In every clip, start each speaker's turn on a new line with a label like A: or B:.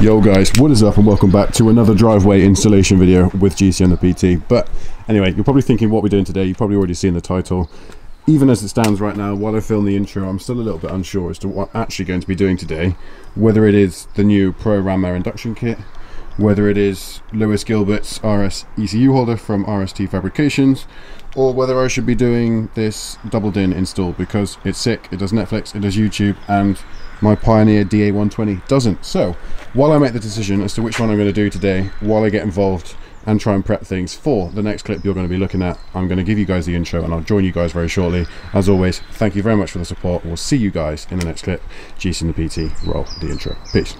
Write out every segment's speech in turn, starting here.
A: Yo guys, what is up and welcome back to another driveway installation video with GCM the PT. But anyway, you're probably thinking what we're doing today, you've probably already seen the title. Even as it stands right now, while I film the intro, I'm still a little bit unsure as to what I'm actually going to be doing today. Whether it is the new Pro Ram Air induction kit, whether it is Lewis Gilbert's RS ECU holder from RST Fabrications, or whether I should be doing this double DIN install because it's sick, it does Netflix, it does YouTube, and my Pioneer DA120 doesn't. So, while I make the decision as to which one I'm going to do today, while I get involved and try and prep things for the next clip you're going to be looking at, I'm going to give you guys the intro and I'll join you guys very shortly. As always, thank you very much for the support. We'll see you guys in the next clip. GCM the PT, roll the intro. Peace.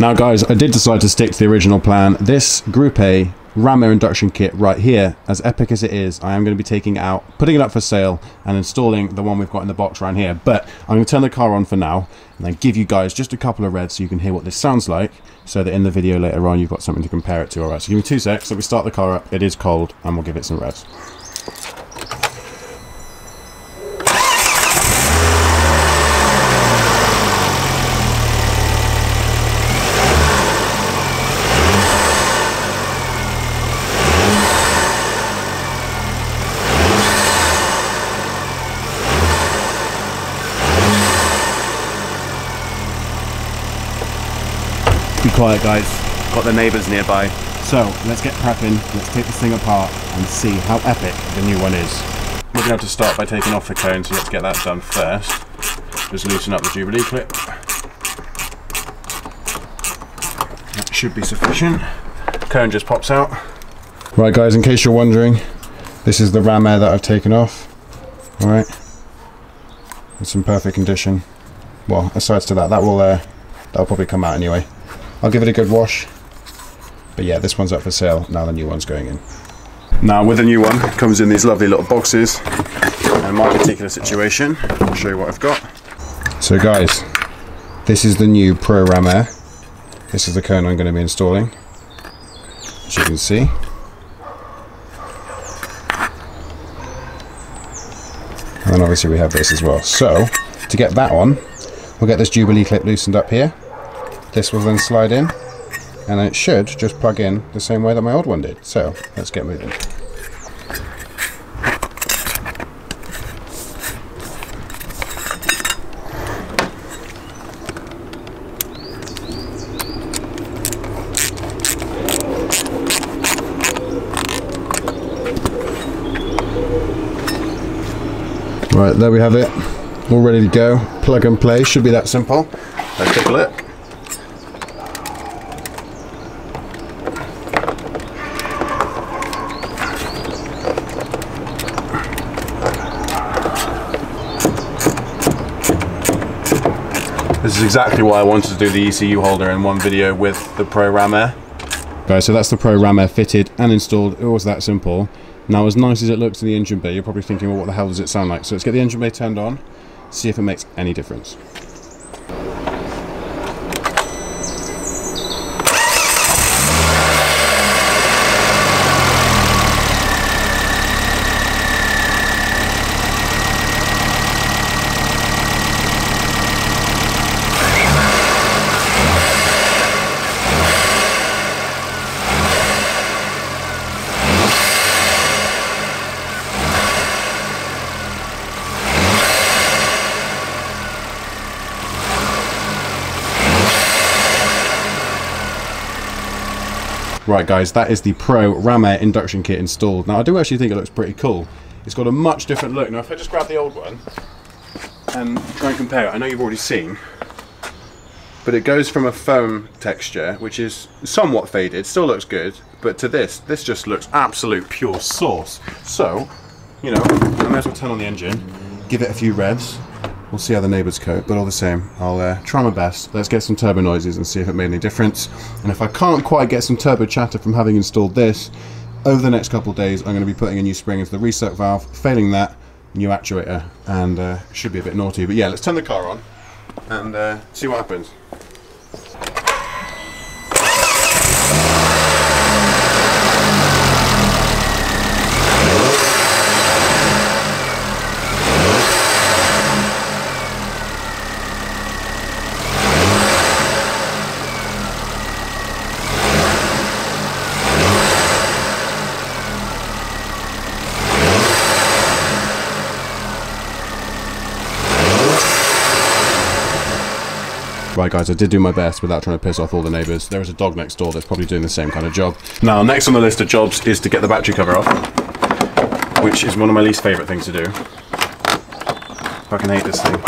A: Now guys, I did decide to stick to the original plan. This Group A Ram Air induction kit right here, as epic as it is, I am going to be taking out, putting it up for sale, and installing the one we've got in the box around here. But I'm going to turn the car on for now, and then give you guys just a couple of revs so you can hear what this sounds like, so that in the video later on you've got something to compare it to. Alright, so give me two secs, let me start the car up, it is cold, and we'll give it some revs. Quiet guys, got the neighbours nearby. So let's get prepping, let's take this thing apart and see how epic the new one is. We're going to have to start by taking off the cone, so let's get that done first. Just loosen up the Jubilee clip. That should be sufficient. Cone just pops out. Right guys, in case you're wondering, this is the ram air that I've taken off. Alright. It's in perfect condition. Well, aside to that, that will uh, that'll probably come out anyway. I'll give it a good wash. But yeah, this one's up for sale. Now the new one's going in. Now with the new one, it comes in these lovely little boxes. In my particular situation, I'll show you what I've got. So guys, this is the new Pro Ram Air. This is the cone I'm going to be installing. As you can see. And then obviously we have this as well. So, to get that on, we'll get this Jubilee clip loosened up here. This will then slide in, and it should just plug in the same way that my old one did. So, let's get moving. Right, there we have it. All ready to go. Plug and play. Should be that simple. Let's take a look. Is exactly why I wanted to do the ECU holder in one video with the Pro Ram Air. Guys, so that's the Pro Ram Air fitted and installed. It was that simple. Now, as nice as it looks in the engine bay, you're probably thinking, well, what the hell does it sound like? So let's get the engine bay turned on, see if it makes any difference. Right guys, that is the Pro Ram Air induction kit installed. Now I do actually think it looks pretty cool. It's got a much different look. Now if I just grab the old one and try and compare it, I know you've already seen, but it goes from a foam texture, which is somewhat faded, still looks good, but to this, this just looks absolute pure sauce. So, you know, I may as well turn on the engine, give it a few revs, We'll see how the neighbours cope, but all the same, I'll uh, try my best. Let's get some turbo noises and see if it made any difference. And if I can't quite get some turbo chatter from having installed this, over the next couple of days, I'm going to be putting a new spring into the recirc valve. Failing that, new actuator, and uh, should be a bit naughty. But yeah, let's turn the car on and uh, see what happens. Guys, I did do my best without trying to piss off all the neighbours. There is a dog next door that's probably doing the same kind of job. Now, next on the list of jobs is to get the battery cover off, which is one of my least favourite things to do. Fucking hate this thing.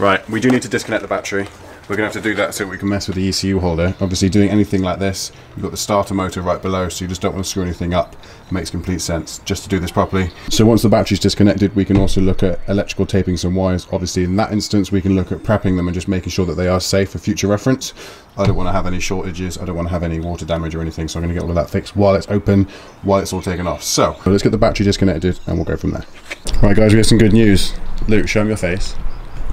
A: Right, we do need to disconnect the battery. We're going to have to do that so we can mess with the ECU holder. Obviously, doing anything like this, you've got the starter motor right below, so you just don't want to screw anything up. It makes complete sense just to do this properly. So once the battery's disconnected, we can also look at electrical taping some wires. Obviously, in that instance, we can look at prepping them and just making sure that they are safe for future reference. I don't want to have any shortages. I don't want to have any water damage or anything, so I'm going to get all of that fixed while it's open, while it's all taken off. So let's get the battery disconnected and we'll go from there. Right, guys, we have some good news. Luke, show me your face.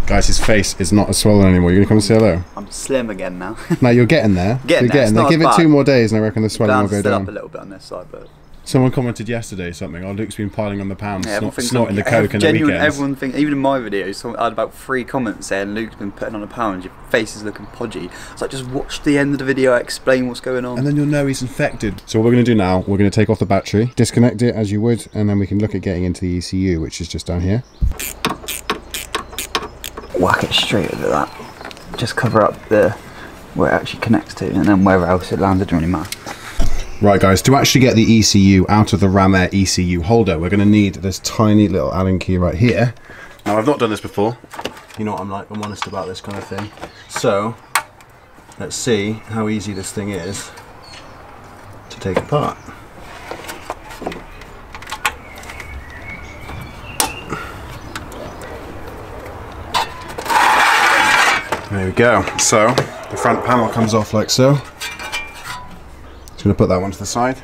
A: Guys, his face is not as swollen anymore. You're gonna come and say hello?
B: I'm slim again now.
A: No, you're getting there.
B: Getting
A: you're
B: there,
A: getting there. Give it two more days, and I reckon the swelling will go
B: still up a
A: down.
B: little bit on this side, but
A: Someone commented yesterday something. Oh, Luke's been piling on the pounds,
B: yeah,
A: snort, snorting the coke in the
B: genuine,
A: weekends.
B: Everyone thinks, even in my videos, I had about three comments saying Luke's been putting on a pound, your face is looking podgy. It's like just watch the end of the video, I explain what's going on.
A: and then you'll know he's infected. So what we're going to do now, we're going to take off the battery, disconnect it as you would, and then we can look at getting into the ECU, which is just down here.
B: Whack it straight over that. Just cover up the where it actually connects to, and then wherever else it lands, it doesn't really matter.
A: Right, guys, to actually get the ECU out of the Ram Air ECU holder, we're going to need this tiny little Allen key right here. Now, I've not done this before. You know what I'm like, I'm honest about this kind of thing. So, let's see how easy this thing is to take apart. There we go. So, the front panel comes off like so. Just going to put that one to the side.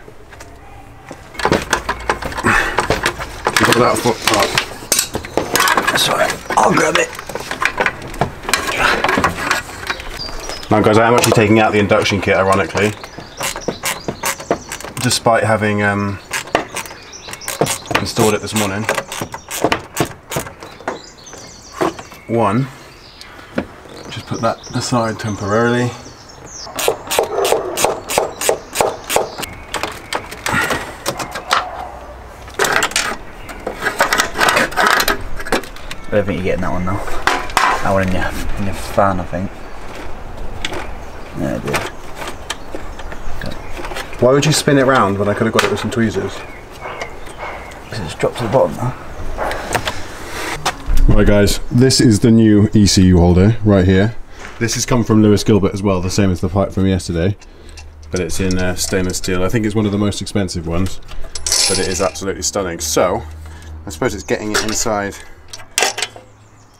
A: We've that foot part.
B: Sorry, I'll grab it.
A: Now guys, I am actually taking out the induction kit, ironically. Despite having um, installed it this morning. One, put that aside temporarily.
B: I don't think you're getting that one now. That one in your, in your fan, I think. Yeah, it did.
A: Why would you spin it round when I could have got it with some tweezers?
B: Because it's dropped to the bottom now.
A: Right guys, this is the new ECU holder right here. This has come from Lewis Gilbert as well, the same as the pipe from yesterday. But it's in uh, stainless steel. I think it's one of the most expensive ones, but it is absolutely stunning. So, I suppose it's getting it inside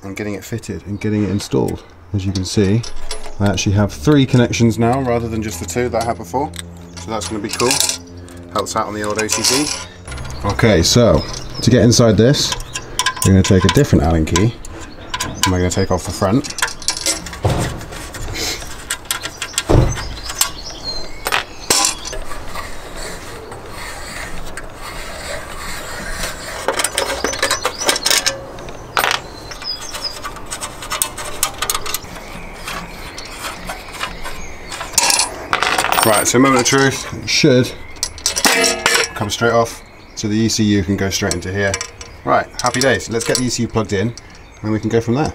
A: and getting it fitted and getting it installed. As you can see, I actually have three connections now rather than just the two that I had before. So that's going to be cool. Helps out on the old OCD. Okay, so to get inside this, we're going to take a different Allen key. And we're going to take off the front. Right, so moment of truth, it should come straight off so the ECU can go straight into here. Right, happy days. Let's get the ECU plugged in and we can go from there.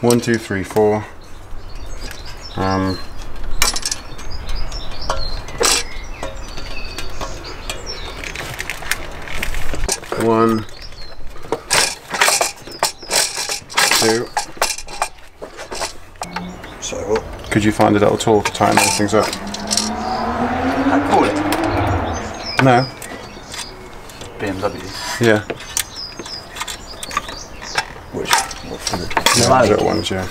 A: One, two, three, four. Um, one, two. So, could you find a little tool to tighten those things up?
B: I call it
A: No.
B: BMW.
A: Yeah.
B: Which? What for the?
A: No, little ones, yeah.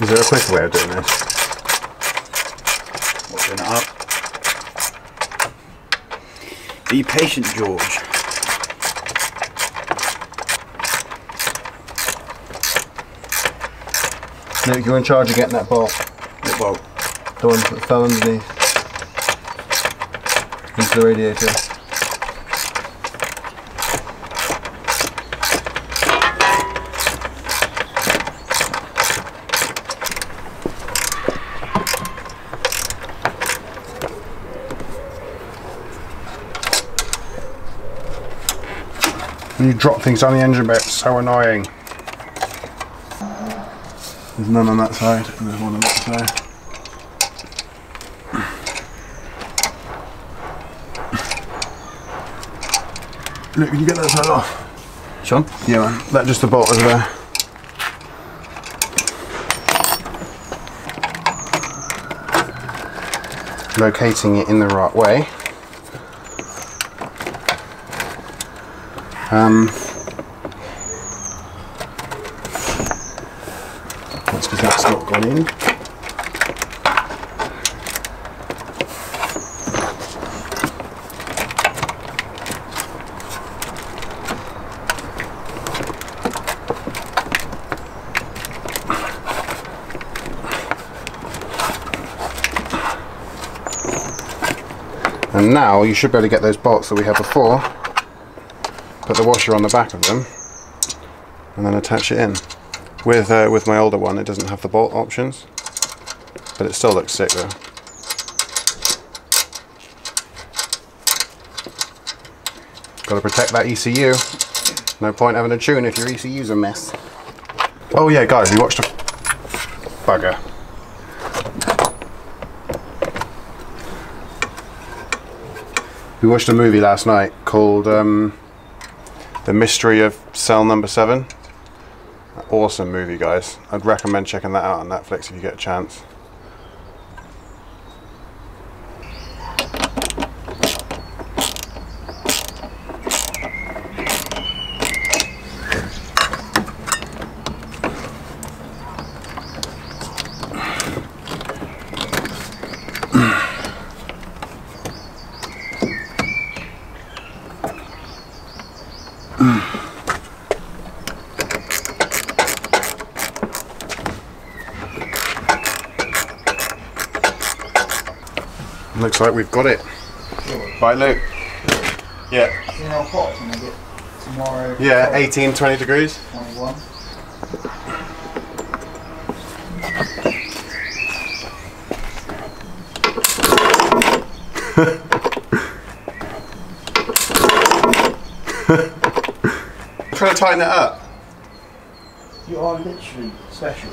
A: Is there a quicker way of doing this?
B: What's it up? Be patient, George.
A: Luke, you're in charge of getting that bolt.
B: What bolt?
A: The one that fell underneath. Into the radiator. And you drop things down the engine bay, it's so annoying. There's none on that side, and there's one on that side. Look, can you get that side off?
B: Sean?
A: Yeah, man. That just the bolt over there. Locating it in the right way. Um, that's because that's not gone in. And now you should be able to get those bolts that we had before, put the washer on the back of them, and then attach it in. With uh, with my older one, it doesn't have the bolt options, but it still looks sick though. Got to protect that ECU. No point having a tune if your ECU's a mess. Oh yeah, guys, we watched a bugger. We watched a movie last night called um, The Mystery of Cell Number 7. Awesome movie, guys. I'd recommend checking that out on Netflix if you get a chance. Looks like we've got it. Bye, Luke. Yeah.
B: You know how hot can I get tomorrow?
A: Yeah, 18, 20 degrees.
B: 21.
A: trying to tighten it up.
B: You are literally special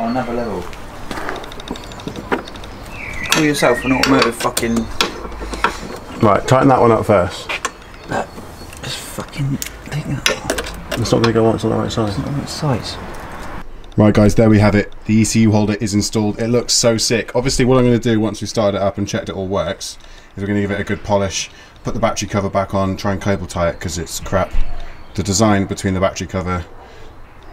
B: on another level. Call yourself an automotive fucking.
A: Right, tighten that one up first.
B: Just fucking.
A: It's not going to go on, it's on the right side.
B: on its size.
A: Right guys, there we have it. The ECU holder is installed. It looks so sick. Obviously what I'm going to do once we start it up and checked it all works is we're going to give it a good polish, put the battery cover back on, try and cable tie it because it's crap. The design between the battery cover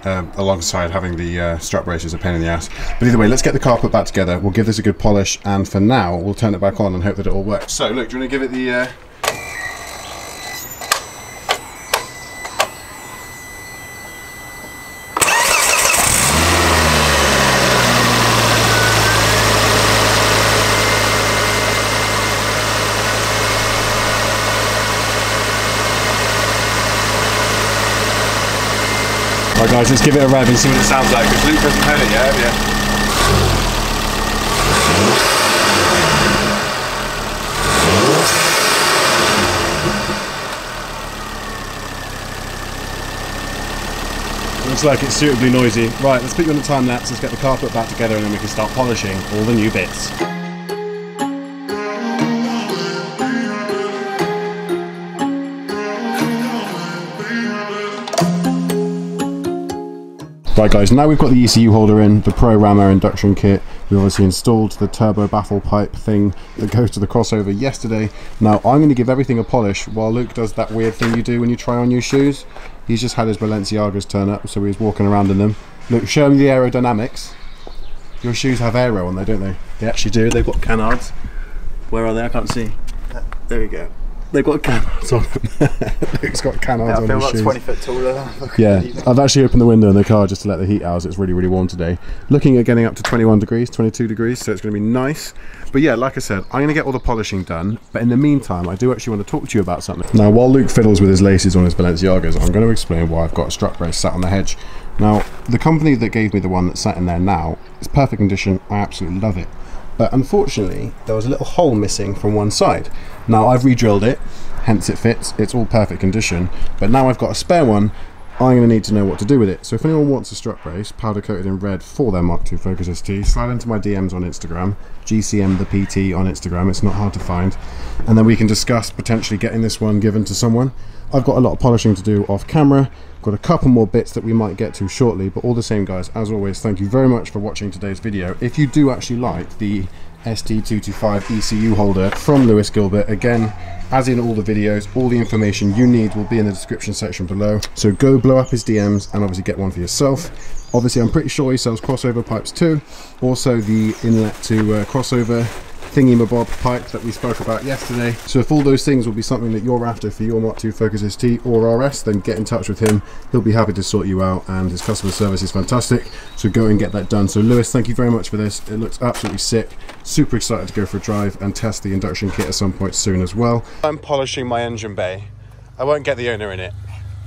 A: um, alongside having the uh, strap brace is a pain in the ass. But either way, let's get the car put back together. We'll give this a good polish and for now we'll turn it back on and hope that it all works. So look, do you want to give it the... Uh, Right guys, let's give it a rev and see what it sounds like because Luke hasn't heard it yet, have you? Looks like it's suitably noisy. Right, let's put you on the time lapse, let's get the carpet back together and then we can start polishing all the new bits. Right guys, now we've got the ECU holder in, the Pro Ram Air induction kit. We obviously installed the turbo baffle pipe thing that goes to the crossover yesterday. Now I'm going to give everything a polish while Luke does that weird thing you do when you try on new shoes. He's just had his Balenciagas turn up, so he was walking around in them. Look, show me the aerodynamics. Your shoes have aero on there, don't they? They actually do. They've got canards. Where are they? I can't see. There we go. They've got canards on them. Luke's got canards
B: I
A: on
B: feel
A: his
B: like
A: shoes.
B: 20 foot taller.
A: Yeah, I've actually opened the window in the car just to let the heat out. as It's really, really warm today. Looking at getting up to 21 degrees, 22 degrees, so it's going to be nice. But yeah, like I said, I'm going to get all the polishing done. But in the meantime, I do actually want to talk to you about something. Now, while Luke fiddles with his laces on his Balenciagas, I'm going to explain why I've got a strut brace sat on the hedge. Now, the company that gave me the one that's sat in there now is perfect condition. I absolutely love it. But unfortunately, there was a little hole missing from one side. Now I've re-drilled it, hence it fits. It's all perfect condition. But now I've got a spare one. I'm going to need to know what to do with it. So if anyone wants a strut brace, powder coated in red for their Mark II Focus ST, slide into my DMs on Instagram, GCM the PT on Instagram. It's not hard to find, and then we can discuss potentially getting this one given to someone. I've got a lot of polishing to do off camera. Got a couple more bits that we might get to shortly, but all the same, guys. As always, thank you very much for watching today's video. If you do actually like the ST225 ECU holder from Lewis Gilbert. Again, as in all the videos, all the information you need will be in the description section below. So go blow up his DMs and obviously get one for yourself. Obviously, I'm pretty sure he sells crossover pipes too. Also, the inlet to uh, crossover thingy-mabob pipe that we spoke about yesterday. So if all those things will be something that you're after for your Mark II Focus ST or RS, then get in touch with him. He'll be happy to sort you out and his customer service is fantastic. So go and get that done. So Lewis, thank you very much for this. It looks absolutely sick. Super excited to go for a drive and test the induction kit at some point soon as well. I'm polishing my engine bay. I won't get the owner in it.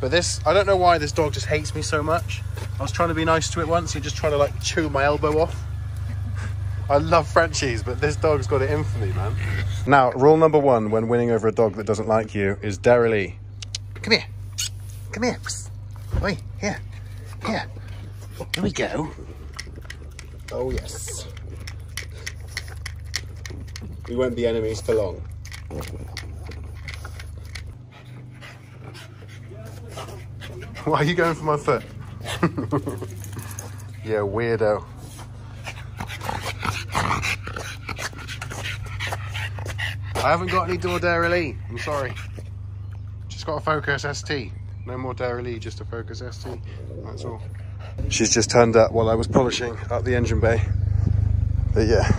A: But this, I don't know why this dog just hates me so much. I was trying to be nice to it once, he just trying to like chew my elbow off. I love Frenchies, but this dog's got it in for me, man. Now, rule number one when winning over a dog that doesn't like you is Daryl Come here. Come here. Oi, here. Here. Here we go. Oh, yes. We won't be enemies for long. Why are you going for my foot? yeah, weirdo. I haven't got any door Dairylea. I'm sorry. Just got a Focus ST. No more Dairylea, just a Focus ST. That's all. She's just turned up while I was polishing up the engine bay. But yeah,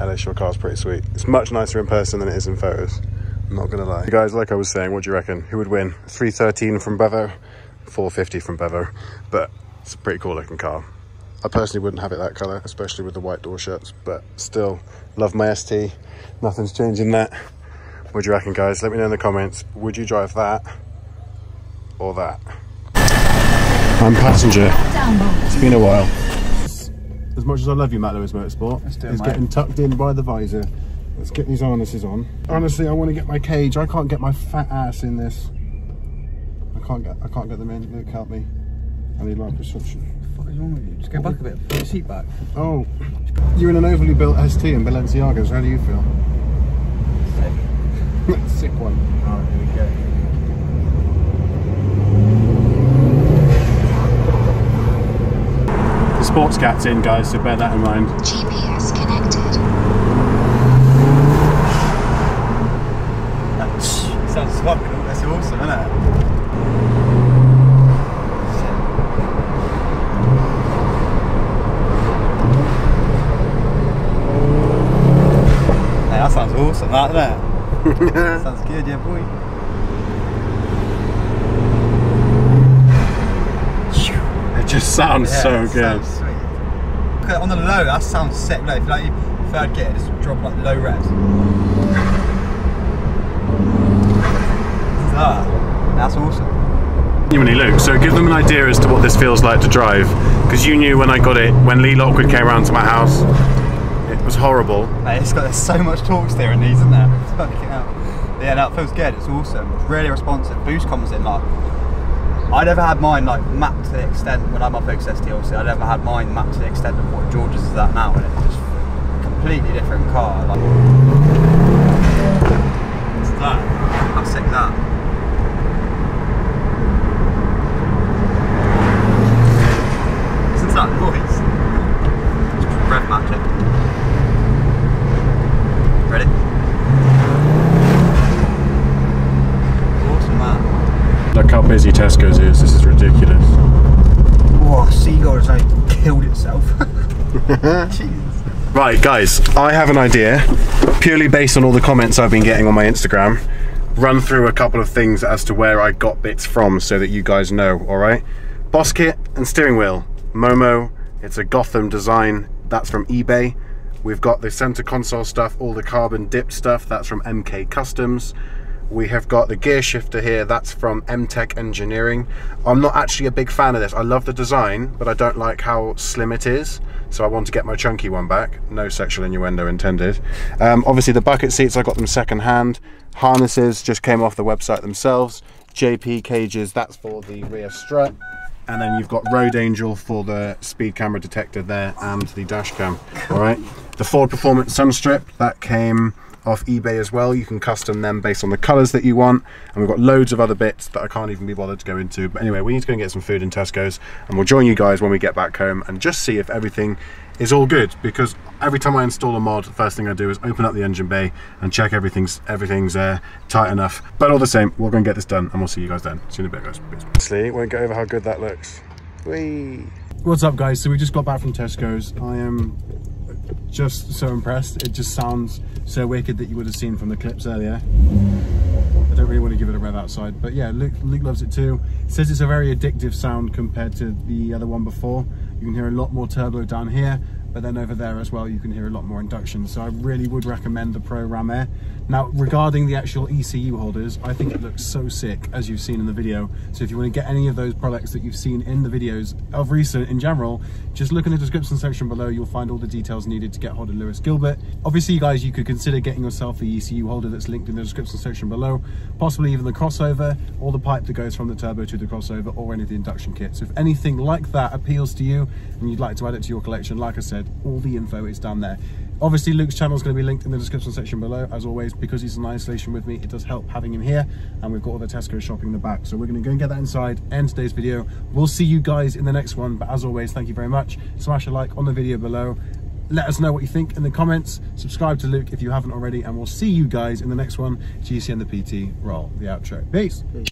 A: LA car's pretty sweet. It's much nicer in person than it is in photos. I'm not gonna lie. guys, like I was saying, what do you reckon? Who would win? 313 from Bevo, 450 from Bevo. But it's a pretty cool looking car. I personally wouldn't have it that colour, especially with the white door shuts, but still, love my ST. Nothing's changing that. What do you reckon, guys? Let me know in the comments. Would you drive that or that? I'm passenger. It's been a while. As much as I love you, Matt Lewis Motorsport, it's getting tucked in by the visor. Let's get these harnesses on. Honestly, I want to get my cage. I can't get my fat ass in this. I can't get. I can't get them in. Luke, help me. I need liposuction
B: is wrong with you? Just go back a bit. Put your seat back.
A: Oh, you're in an overly built ST in Balenciagas. How do you feel? Sick. Sick one.
B: Alright, here we go.
A: The sports cat's in, guys, so bear that in mind.
C: GPS connected.
B: sounds fucking that's awesome, isn't it? Sounds awesome, that, doesn't it? sounds good, yeah, boy.
A: It just sounds yeah, so good.
B: Sounds sweet. On the low, that sounds sick. No, if, like, if I'd get it, just drop like low res. That? That's awesome.
A: Genuinely, Luke. So give them an idea as to what this feels like to drive, because you knew when I got it, when Lee Lockwood came around to my house, it was horrible.
B: Mate, it's got there's so much torque steering these, isn't there? Yeah, that feels good. It's awesome. It's really responsive. Boost comes in like. I never had mine like mapped to the extent when I'm Focus ST. Obviously, I never had mine mapped to the extent of what George's is at now, and it's just completely different car. Like, what's that? How sick that? Since that noise, just rev match it. Ready? Awesome, man.
A: Look how busy Tesco's is. This is ridiculous.
B: Whoa, Seagull's like killed itself.
A: right, guys, I have an idea, purely based on all the comments I've been getting on my Instagram. Run through a couple of things as to where I got bits from so that you guys know, alright? Boss kit and steering wheel. Momo, it's a Gotham design, that's from eBay. We've got the center console stuff, all the carbon dipped stuff, that's from MK Customs. We have got the gear shifter here. That's from MTech Engineering. I'm not actually a big fan of this. I love the design, but I don't like how slim it is. So I want to get my chunky one back. No sexual innuendo intended. Um, obviously the bucket seats, I got them second hand. Harnesses just came off the website themselves. JP cages, that's for the rear strut and then you've got Road Angel for the speed camera detector there and the dash cam. All right, the Ford Performance Sunstrip that came off eBay as well. You can custom them based on the colours that you want, and we've got loads of other bits that I can't even be bothered to go into. But anyway, we need to go and get some food in Tesco's, and we'll join you guys when we get back home and just see if everything is all good. Because every time I install a mod the first thing I do is open up the engine bay and check everything's everything's uh, tight enough. But all the same we're going to get this done and we'll see you guys then. See you in a bit guys. Honestly, won't get over how good that looks. Whee. what's up guys? So we just got back from Tesco's. I am just so impressed it just sounds so wicked that you would have seen from the clips earlier I don't really want to give it a rev outside, but yeah, Luke, Luke loves it too. It says it's a very addictive sound compared to the other one before. You can hear a lot more turbo down here, but then over there as well you can hear a lot more induction so I really would recommend the Pro Ram Air now regarding the actual ECU holders I think it looks so sick as you've seen in the video. So if you want to get any of those products that you've seen in the videos of recent in general just look in the description section below. You'll find all the details needed to get hold of Lewis Gilbert. Obviously guys you could consider getting yourself the ECU holder that's linked in the description section below possibly even the crossover or the pipe that goes from the turbo to the crossover or any of the induction kits. So if anything like that appeals to you and you'd like to add it to your collection like I said said, all the info is down there. Obviously, Luke's channel is going to be linked in the description section below, as always, because he's in isolation with me. It does help having him here, and we've got all the Tesco shopping in the back. So we're going to go and get that inside, end today's video. We'll see you guys in the next one, but as always, thank you very much. Smash a like on the video below. Let us know what you think in the comments. Subscribe to Luke if you haven't already, and we'll see you guys in the next one. GCM the PT, roll the outro. Peace. Peace.